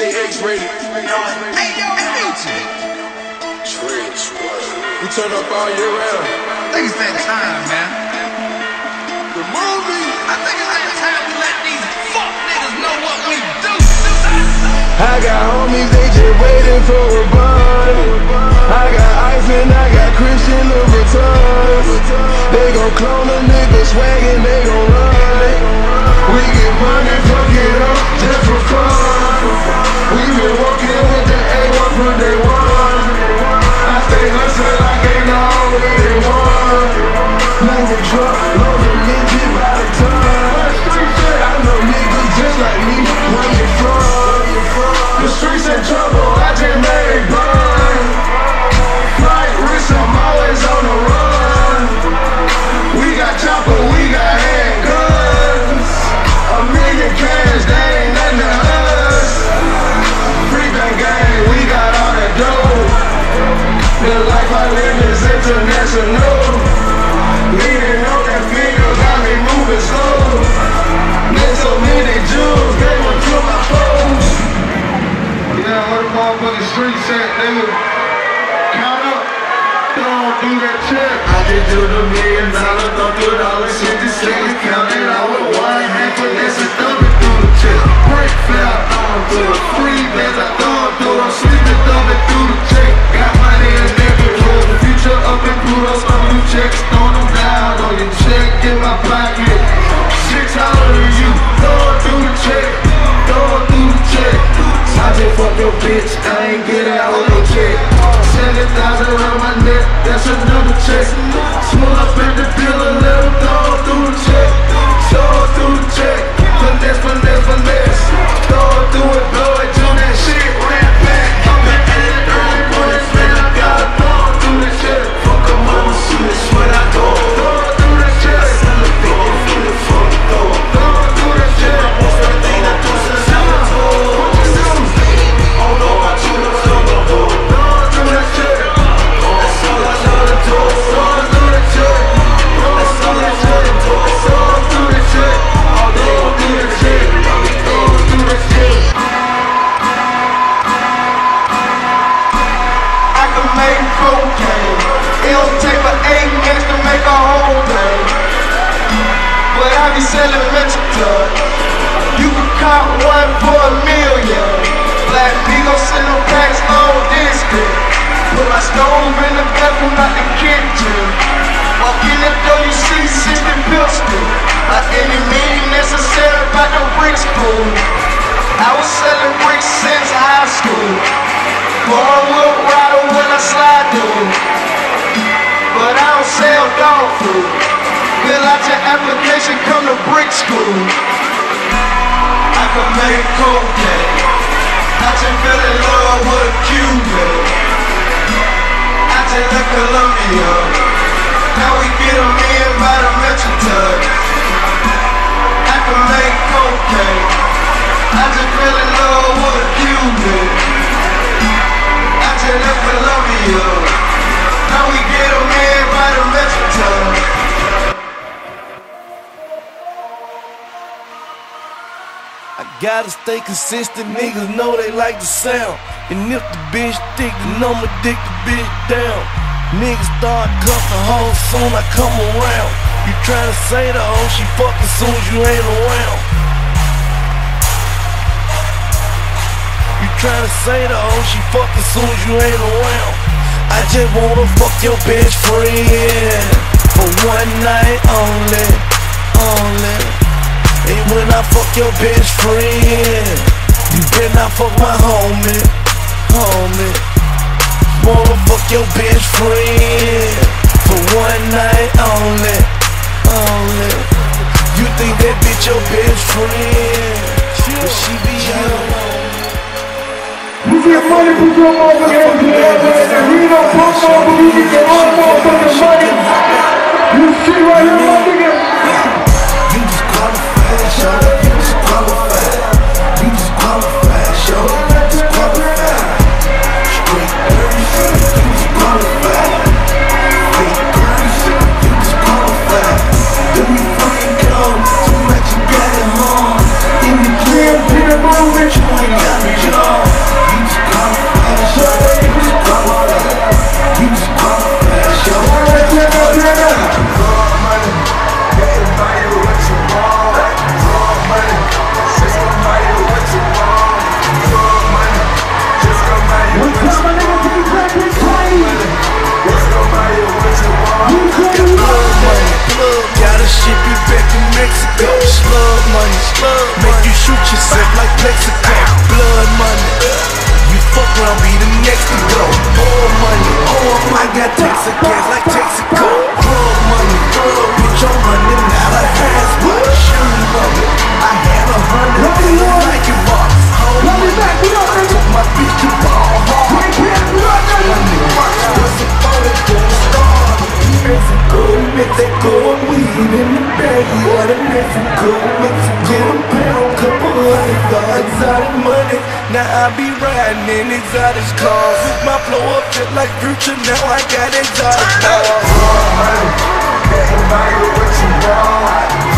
they X-rated. Hey, yo, We turn up all year round. I think it's that time, man. The movie. I think it's that time to let these fuck niggas know what we do. I got homies, they just waiting for a bun. I got ice and I got Christian Louboutins. They gon' clone a just do the million dollar, throw through dollars, 60 seconds, count it out with one hand, and through the. Break thumb through the free bands, I thumb it through the check. Got money in every the future up in Pluto, some new checks, throwing them down on your check in my pocket. Six holler than you, throw through the check, throw through the check. I just your bitch, I ain't get out with no check. Seven thousand around my neck, that's another check. Small up in the dealer, cocaine. It don't take but eight minutes to make a whole day. But I be selling Metrodot. You can cop one for a million. Black Beagle them packs long distance. Put my stove in the bedroom, not the kitchen. Walk in the door, you see 60 pistol. By any means necessary, about the bricks pool. I was selling bricks since high school. Four food. Fill out your application, come to brick school. I can make cocaine. I just fell in love with a Cuban. I just left Colombia. Gotta stay consistent, niggas know they like the sound. And if the bitch thick, then I'ma dick the bitch down. Niggas start cuffing hoes soon I come around. You tryna say the hoe she fucking soon as you ain't around. You tryna say the hoe she fucking soon as you ain't around. I just wanna fuck your bitch friend for one night only, only. Your bitch friend, you better not fuck my homie, homie. Wanna fuck your bitch friend for one night only, only. You think that bitch your bitch friend, but she be young. You get money, put your motherfucking hands together. If you blood, gotta ship it back to Mexico. Slug money, slug, make you shoot yourself like Mexico. Blood money, you fuck around, be the next to go. More money, oh, I got Texicans like Texaco. Drug money, drug, bitch, I'm running out of hands. Shooting money, I had a hundred bills like it was. Let me back it nigga. took my bitch to ball hard. Right here, blood money. Mexico, Mexico, I'm weed in the bag. What a Mexico, Mexico, a pound, couple hundred for exotic money. Now I be riding in exotic cars. My flow up just like future. Now I got exotic cars. Money, Ain't about what you want.